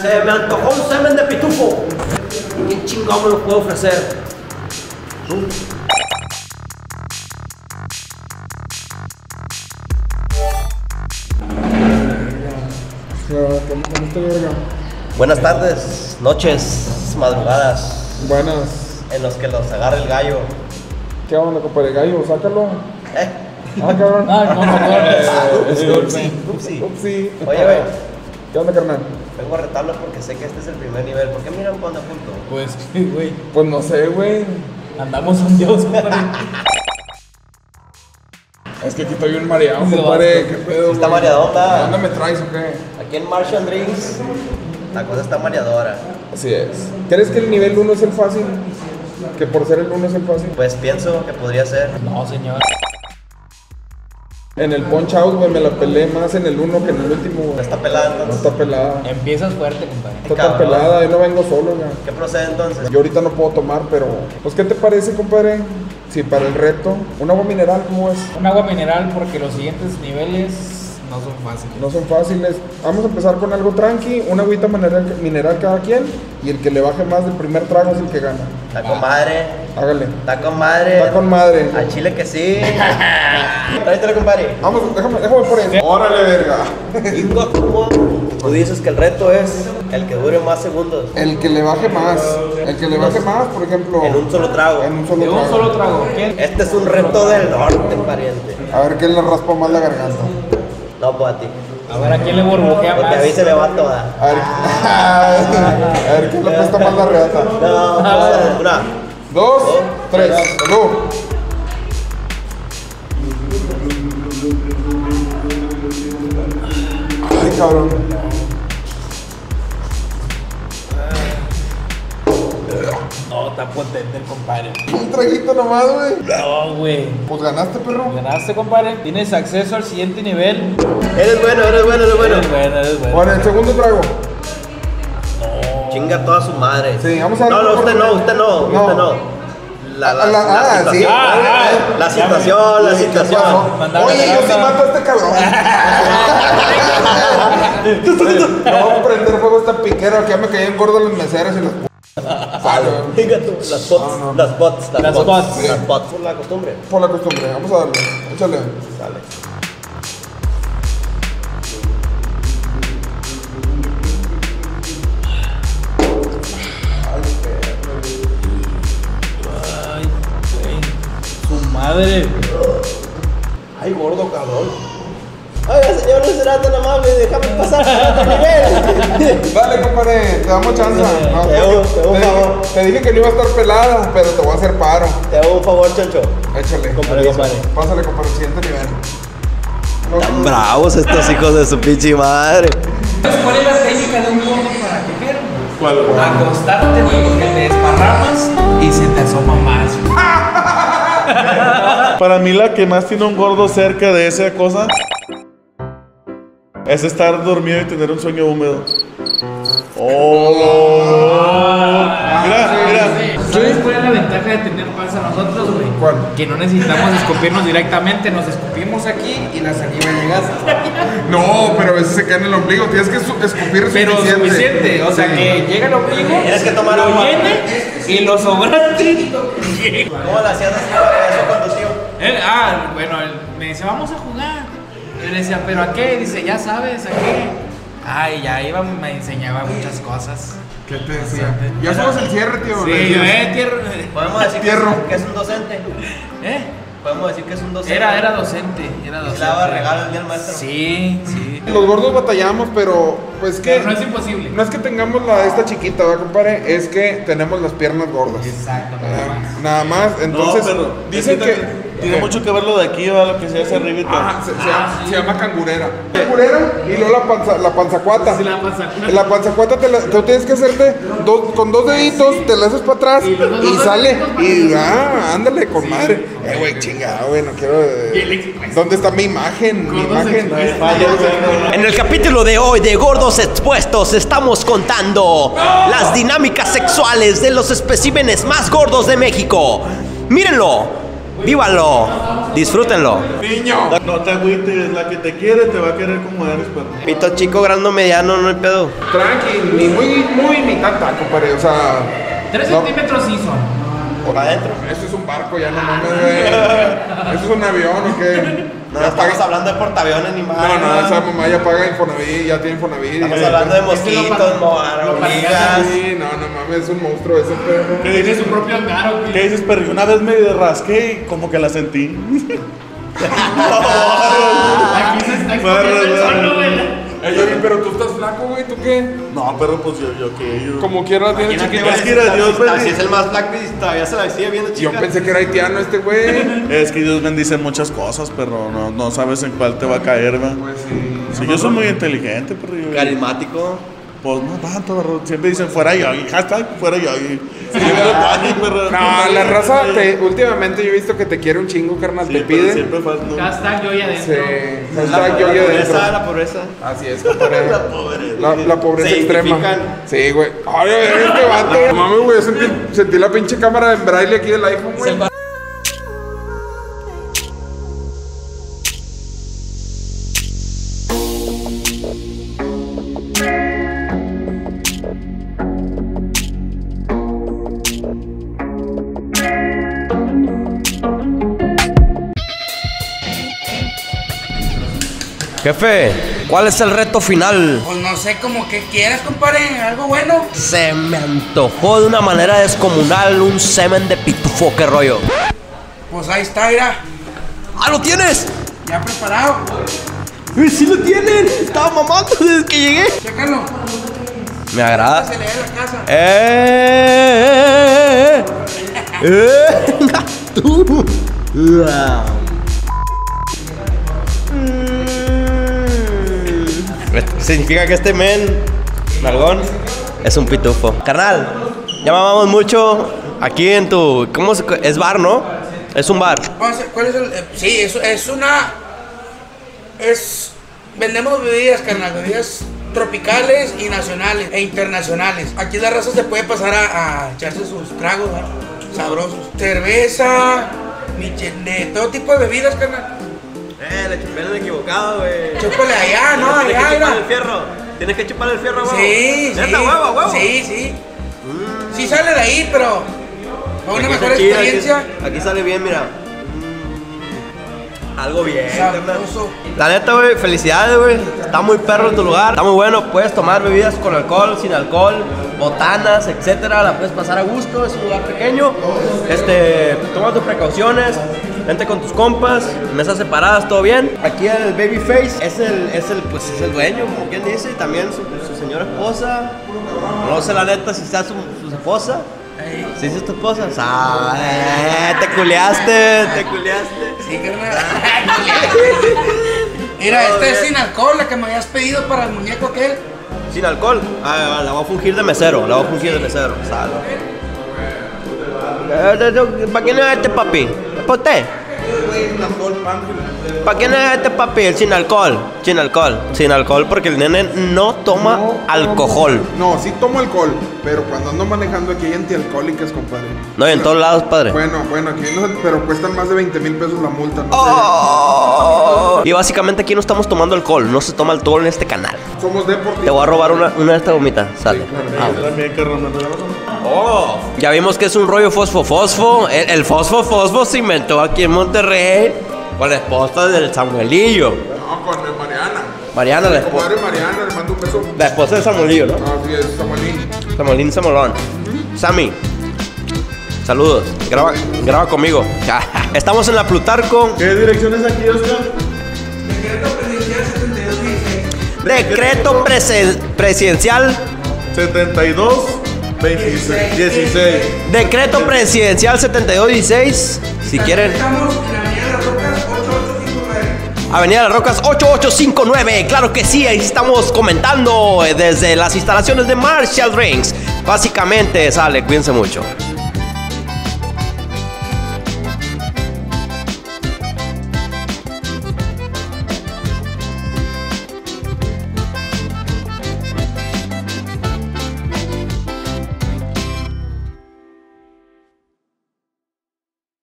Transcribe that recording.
Se me antojó un semen de pitufo. ¿Y qué chingón me lo puedo ofrecer? ¿Cómo está, verga? Buenas tardes, noches, madrugadas, Buenas. en los que los agarra el gallo. ¿Qué onda, compadre? Gallo, sácalo. Eh, Ah, cabrón. Ah, no, no, no. upsi, upsi. Upsi. Oye, güey, ¿Qué onda, carnal? Vengo a retarlo porque sé que este es el primer nivel. ¿Por qué miran cuando junto? Pues, sí, güey. Pues no sé, güey. Andamos un dios, compadre. Es que aquí estoy bien mareado, compadre. ¿Qué pedo, Sí está güey? mareadota. ¿Dónde me traes o qué? Aquí en Martian Drinks, la cosa está mareadora. Así es. ¿Crees que el nivel 1 es el fácil? Que por ser el 1 es el fácil. Pues pienso que podría ser. No, señor. En el punch out, güey, me la peleé más en el 1 que en el último, No güey. está pelada No entonces. está pelada. Empiezas fuerte, compadre. Está tan cabrón. pelada, yo no vengo solo, güey. ¿Qué procede entonces? Yo ahorita no puedo tomar, pero. Pues, ¿qué te parece, compadre? Si para el reto, un agua mineral, ¿cómo es? Un agua mineral porque los siguientes niveles no son fáciles. No son fáciles. Vamos a empezar con algo tranqui, una agüita mineral, mineral cada quien, y el que le baje más del primer trago es el que gana. Está con madre. Hágale. Está con madre. Está con madre. Al chile que sí. Tráetelo, compadre. Vamos, déjame, déjame por ahí. Órale, verga. Ingo, ¿cómo? Tú dices que el reto es el que dure más segundos El que le baje más. El que le baje más, por ejemplo. en un solo trago. En un solo De un trago. solo trago. ¿Quién? Este es un reto del norte, pariente. A ver quién le raspa más la garganta. No, pues a ti. A ver, ¿a quién le burbujea Porque a mí más? se me va toda. A ver, a ver quién le cuesta más la reata. No, pues, una. Dos, tres. Salud. Ay, cabrón. Está potente el compadre. Un traguito nomás, güey. No, güey. Pues ganaste, perro. Ganaste, compadre. Tienes acceso al siguiente nivel. Eres bueno, eres bueno, eres bueno. Eres bueno, eres bueno. Bueno, el segundo trago. Chinga toda su madre. Sí, vamos a No, no, usted no, usted no, No. usted no. La, la, Ah, la- la ah, situación. sí. Ah, ah, La ya situación, la ¿Qué situación. Oye, yo sí mato a este cabrón. No voy a prender fuego a esta piquera que ya me caían gordos los meseros y los. Venga tú, las bots, las bots, las, Las bots, bots. las bots, por la costumbre. Por la costumbre, vamos a darle. Échale. Dale. Ay, güey. Su madre. Ay, gordo cabrón. Oiga, señor, no será tan amable, déjame pasar. Dale, compadre, te damos chance. No, Te hago- te hago un dije- favor. te dije que no iba a estar pelada, pero te voy a hacer paro. Te hago un favor, choncho. Échale. Compadre, compadre. Pásale, compadre, siguiente nivel. No, Tan bravos estos hijos de su pinche madre. ¿Cuál es la técnica de un gordo para coger? ¿Cuál? Acostarte, güey, porque te desparramas y se te asoma más. Para mí la que más tiene un gordo cerca de esa cosa es estar dormido y tener un sueño húmedo. Oh. Mira, mira. ¿Sabes cuál es la ventaja de tener panza nosotros, güey? ¿Cuál? Que no necesitamos escupirnos directamente, nos escupimos aquí y la saliva llega hasta. No, pero a veces se cae en el ombligo. Tienes que su- escupir Pero suficiente, o sea Sí. que llega el ombligo, Tienes que tomar lo agua. llene y lo sobrante. ¿Cómo la hacías así eso tu tío? Él, ah, bueno, él me dice, vamos a jugar. Yo le decía, ¿pero a qué? Dice, ya sabes, ¿a qué? Ay, ya iba, me enseñaba muchas cosas. ¿Qué te decía? Ya somos el cierre, tío. Sí, yo, eh, tierra. Podemos decir que que es un docente. ¿Eh? Podemos decir que es un docente. Era, era docente, era Y docente. le daba regalo el día al maestro. Sí, sí. Los gordos batallamos, pero pues que. Pero no es imposible. No es que tengamos la esta chiquita, ¿verdad, compadre? Es que tenemos las piernas gordas. Exacto, nada más. Nada más, entonces. no, pero dicen es que que. Tiene mucho que ver lo de aquí, va lo que se hace arriba y todo. Ajá, se, se llama, se llama cangurera. Cangurera y luego la, panza, la panzacuata. Sí, la pasa. La panzacuata te la, tú tienes que hacerte dos, con dos deditos, te la haces para atrás Y los sale. Y ah, ándale con madre. Eh, güey, chingado, güey, no quiero. eh. ¿Dónde está mi imagen? Mi imagen. expuestos. En el capítulo de hoy de Gordos Expuestos estamos contando las dinámicas sexuales de los especímenes más gordos de México. Mírenlo, vívanlo. Disfrútenlo. Niño. No te agüites, la que te quiere te va a querer como eres, perro. Pito chico, grande o mediano, no hay pedo. Tranqui, ni muy, muy, ni tan tan, compadre. O sea. 3 no, centímetros sí son. Por adentro. Eso es un barco, ya no mames. ¿Eso es un avión o qué? No Ya estamos paga- hablando de portaaviones ni más. No, no, esa mamá ya paga Infonavit, ya tiene Infonavit. Estamos ya- hablando de que mosquitos, hormigas. Sí, no, no mames, es un monstruo ese perro. ¿Qué Tiene dices, su propio hangar, ¿o qué? ¿Qué dices, perro? Una vez me rasqué y como que la sentí. Aquí se está explotando el solo, güey. Ey, oye, pero tú estás flaco, güey, ¿tú qué? No, perro, pues yo, yo que yo. Como quiera tiene chiquita. Es que era Dios Si bendice. es el más flaco y todavía se la sigue viendo Yo chica. pensé que era haitiano este güey. Es que Dios bendice muchas cosas, pero no, no sabes en cuál te va a caer, va. Pues sí. Sí, yo soy muy inteligente, pero yo. Carismático. Pues no tanto. Siempre dicen fuera yo, y hashtag fuera yo. Perro. No, la raza, te- últimamente yo he visto que te quiere un chingo, carnal, Sí, te pero pide. Siempre falta. no. Hashtag yo ahí Sí, adentro. hashtag yo la yo pobreza, dentro. la pobreza. Así es, compadre. La pobreza. La, la pobreza Se extrema. identifican. Sí, güey. Ay, este vato. No Mames, güey, yo sentí, sentí la pinche cámara en braille aquí del iPhone, güey. Jefe, ¿cuál es el reto final? Pues no sé, como que quieras, compadre, algo bueno. Se me antojó de una manera descomunal un semen de pitufo, qué rollo. Pues ahí está, mira, ¡Ah, lo tienes! ya preparado. ¡Eh, ¡Sí lo tienen! Estaba mamando desde que llegué. Chécalo, Me agrada. se le la casa. ¡Eh! ¡Eh! venga, tú! Significa que este men, nalgón, es un pitufo. Carnal, ya mamamos mucho aquí en tu. ¿Cómo se.? Es bar, ¿no? Es un bar. ¿Cuál es el...? eh, sí, es, una... Es... Vendemos bebidas, carnal, bebidas tropicales y nacionales e internacionales. Aquí la raza se puede pasar a, echarse sus tragos, ¿verdad? sabrosos. Cerveza, de todo tipo de bebidas, carnal. Eh, le chupé el equivocado, güey. Chúpale allá, ¿no? Tienes que Allá, chupar el fierro. Tienes que chupar el fierro, huevo. Sí, Neta, sí. huevo, huevo. Sí, sí. Sí sale de ahí, pero... Para una mejor chida, experiencia. Aquí, sale bien, mira. Mm, Algo bien. La neta, güey, felicidades, güey. Está muy perro en tu lugar. Está muy bueno. Puedes tomar bebidas con alcohol, sin alcohol, botanas, etcétera. La puedes pasar a gusto. Es un lugar pequeño. Este, toma tus precauciones. Vente con tus compas, mesas separadas, todo bien. Aquí el Babyface es el, es el, pues es el dueño, como quien dice, y también su, su señora esposa. No sé la neta si está su, su esposa. ¿Sí es tu esposa? Ah, eh, te culeaste, te culeaste. Sí, carnal. Mira, este es sin alcohol, la que me habías pedido para el muñeco aquel. Sin alcohol. Ah, la voy a fungir de mesero. La voy a fungir de mesero. Sale. ¿Para quién es este papi? ¿Es para usted? ¿Para quién es este papi? El sin alcohol. Sin alcohol. Sin alcohol porque el nene no toma No, alcohol. No, sí tomo alcohol, pero cuando ando manejando aquí hay antialcohólicas, compadre. No, y en todos lados, padre. Bueno, bueno, aquí no, pero cuestan más de 20 mil pesos la multa, ¿no? Oh. Y básicamente aquí no estamos tomando alcohol. No se toma alcohol en este canal. Somos deportistas. Te voy a robar una, una de estas gomitas. Sale. Ah. También, carnal. Oh, ya vimos que es un rollo fosfo-fosfo. El, el fosfo-fosfo se inventó aquí en Monterrey con la esposa del Samuelillo. No, con Mariana. Mariana, la esposa. Mariana, le mando un beso. La esposa de Samuelillo, ¿no? Así es, Samuelín. Samuelín Samolón. Sammy. Saludos. Graba, graba conmigo. Estamos en la Plutarco. ¿Qué dirección es aquí, Oscar? Decreto prese- presidencial. 72, 26, 16. Decreto presidencial 7216. Si quieren. Avenida Las Rocas 8859, claro que sí, ahí estamos comentando eh, desde las instalaciones de Marshall Drinks. Básicamente sale, cuídense mucho.